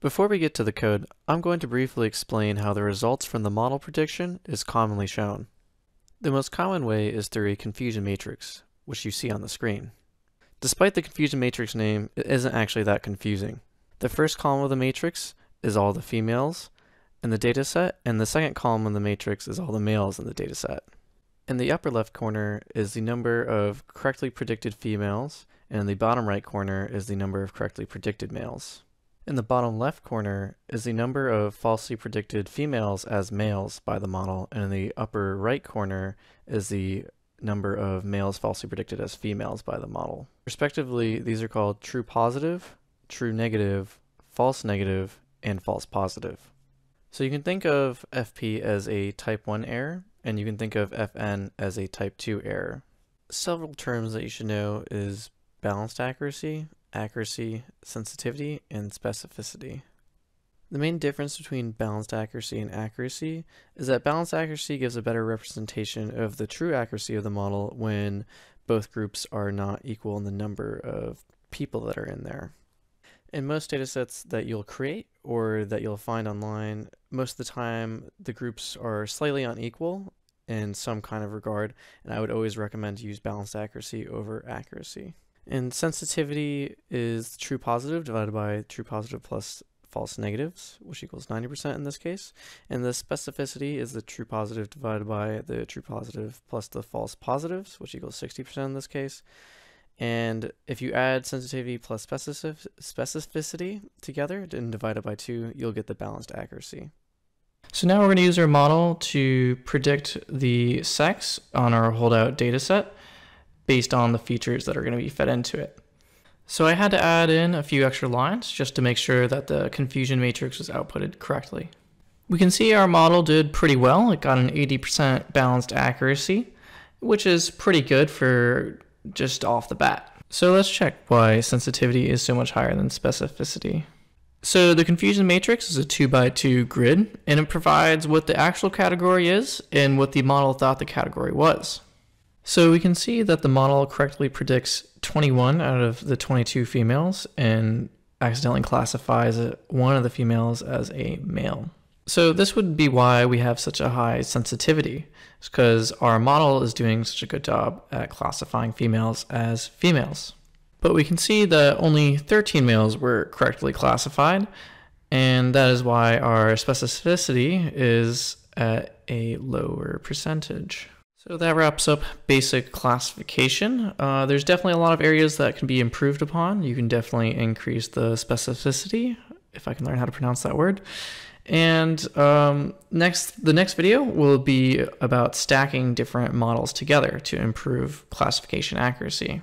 Before we get to the code, I'm going to briefly explain how the results from the model prediction is commonly shown. The most common way is through a confusion matrix, which you see on the screen. Despite the confusion matrix name, it isn't actually that confusing. The first column of the matrix is all the females in the dataset, and the second column of the matrix is all the males in the dataset. In the upper left corner is the number of correctly predicted females, and in the bottom right corner is the number of correctly predicted males. In the bottom left corner is the number of falsely predicted females as males by the model, and in the upper right corner is the number of males falsely predicted as females by the model. Respectively, these are called true positive, true negative, false negative, and false positive. So you can think of FP as a type 1 error, and you can think of FN as a type 2 error. Several terms that you should know is balanced accuracy, accuracy, sensitivity, and specificity. The main difference between balanced accuracy and accuracy is that balanced accuracy gives a better representation of the true accuracy of the model when both groups are not equal in the number of people that are in there. In most datasets that you'll create or that you'll find online, most of the time the groups are slightly unequal in some kind of regard, and I would always recommend to use balanced accuracy over accuracy. And sensitivity is true positive divided by true positive plus false negatives, which equals 90% in this case. And the specificity is the true positive divided by the true positive plus the false positives, which equals 60% in this case. And if you add sensitivity plus specificity together and divide it by 2, you'll get the balanced accuracy. So now we're going to use our model to predict the sex on our holdout dataset based on the features that are going to be fed into it. So I had to add in a few extra lines just to make sure that the confusion matrix was outputted correctly. We can see our model did pretty well. It got an 80% balanced accuracy, which is pretty good for just off the bat. So let's check why sensitivity is so much higher than specificity. So the confusion matrix is a 2 by 2 grid, and it provides what the actual category is and what the model thought the category was. So we can see that the model correctly predicts 21 out of the 22 females and accidentally classifies one of the females as a male. So this would be why we have such a high sensitivity, because our model is doing such a good job at classifying females as females. But we can see that only 13 males were correctly classified, and that is why our specificity is at a lower percentage. So that wraps up basic classification. Uh, there's definitely a lot of areas that can be improved upon. You can definitely increase the specificity, if I can learn how to pronounce that word. And um, next, the next video will be about stacking different models together to improve classification accuracy.